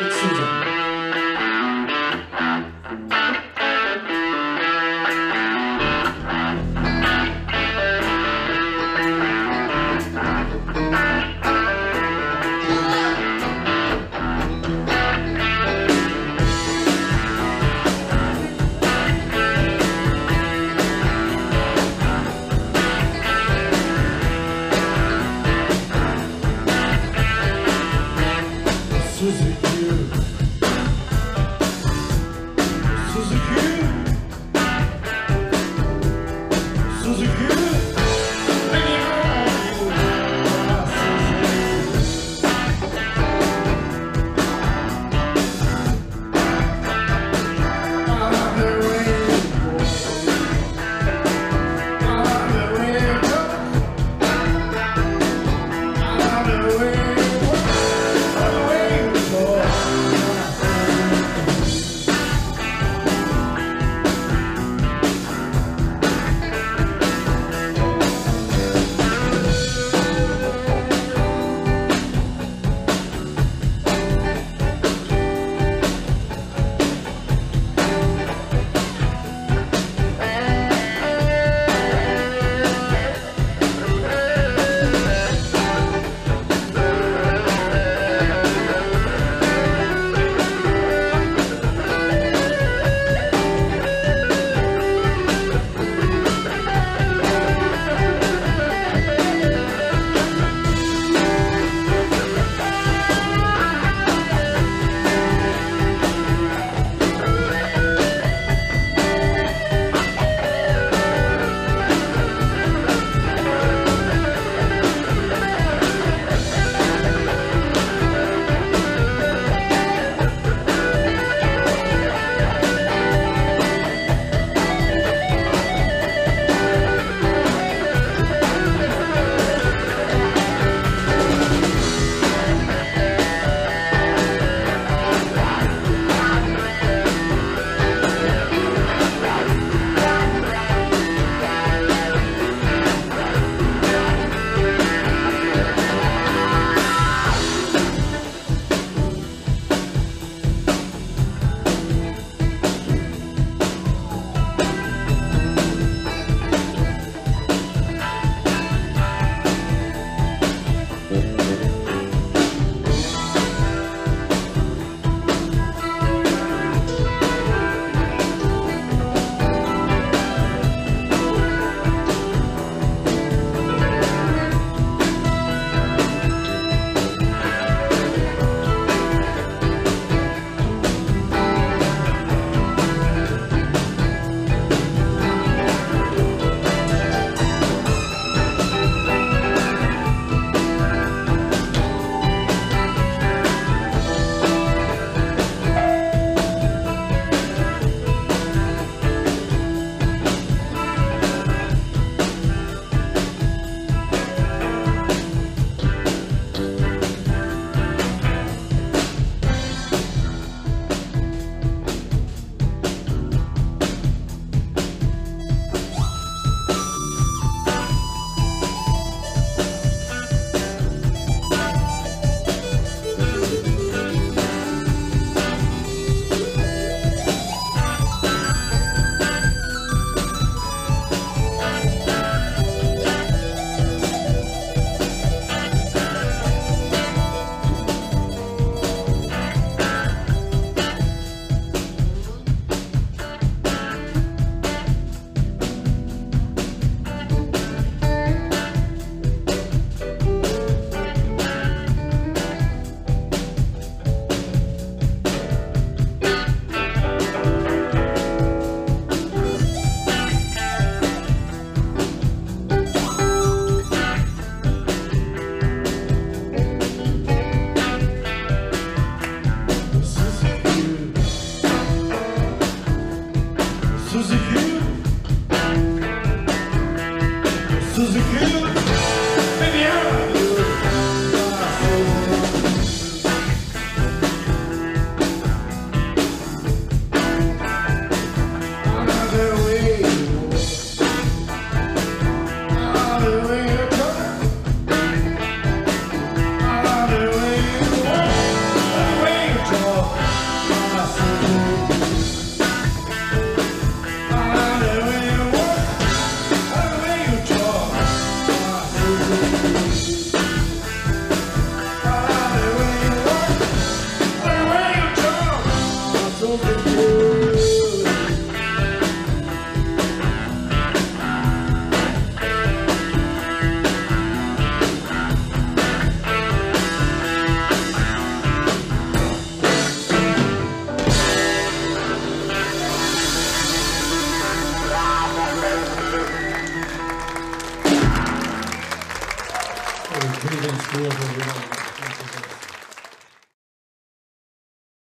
to you. 谢谢